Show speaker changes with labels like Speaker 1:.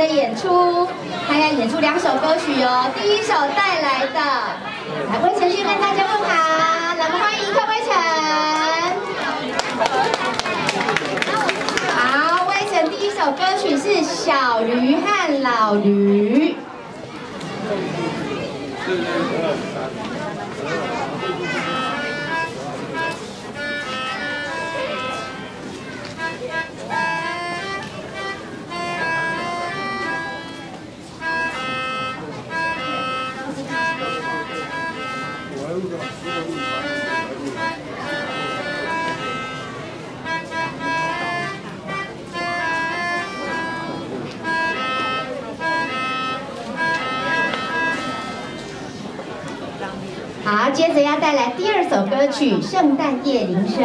Speaker 1: 的演出，他要演出两首歌曲哦。第一首带来的，来魏晨去跟大家问好，来我们欢迎一克魏晨。好，魏晨第一首歌曲是《小驴和老驴》。好，接着要带来第二首歌曲《圣诞夜铃声》。